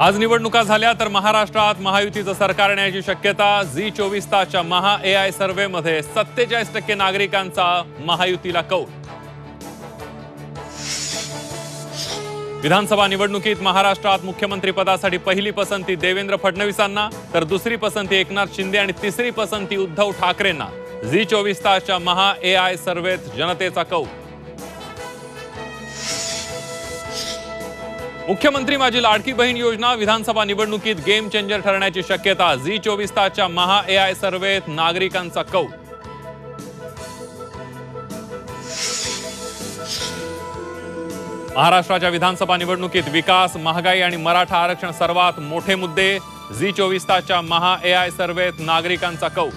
आज निवडणुका झाल्या तर महाराष्ट्रात महायुतीचं सरकार येण्याची शक्यता. झी चोवीस तासच्या महा ए आय सर्व्हेमध्ये सत्तेचाळीस टक्के नागरिकांचा महायुतीला कौल. विधानसभा निवडणुकीत महाराष्ट्रात मुख्यमंत्रीपदासाठी पहिली पसंती देवेंद्र फडणवीसांना तर दुसरी पसंती एकनाथ शिंदे आणि तिसरी पसंती उद्धव ठाकरेंना. झी चोवीस तासच्या महा ए आय सर्व्हेत जनतेचा कौल. मुख्यमंत्री माझी लाडकी बहीण योजना विधानसभा निवडणुकीत गेम चेंजर ठरण्याची शक्यता झी चोवीस तासच्या महा ए आय सर्व्हेत नागरिकांचा कौल. महाराष्ट्राच्या विधानसभा निवडणुकीत विकास महागाई आणि मराठा आरक्षण सर्वात मोठे मुद्दे झी चोवीस तासच्या महा ए आय सर्व्हेत नागरिकांचा कौल.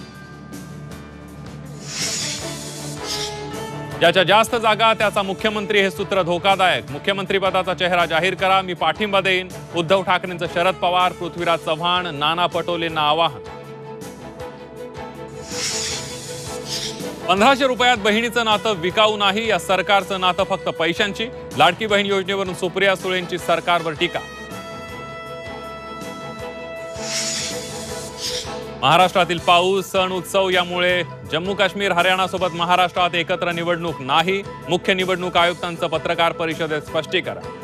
ज्याच्या जास्त जागा त्याचा मुख्यमंत्री हे सूत्र धोकादायक. मुख्यमंत्रीपदाचा चेहरा जाहीर करा मी पाठिंबा देईन. उद्धव ठाकरेंचं शरद पवार पृथ्वीराज चव्हाण नाना पटोलेंना आवाहन. पंधराशे रुपयात बहिणीचं नातं विकाऊ नाही या सरकारचं नातं फक्त पैशांची. लाडकी बहीण योजनेवरून सुप्रिया सुळेंची सरकारवर टीका. महाराष्ट्रातील पाऊस सण उत्सव यामुळे जम्मू काश्मीर हरियाणासोबत महाराष्ट्रात एकत्र निवडणूक नाही. मुख्य निवडणूक आयुक्तांचं पत्रकार परिषदेत स्पष्टीकरण.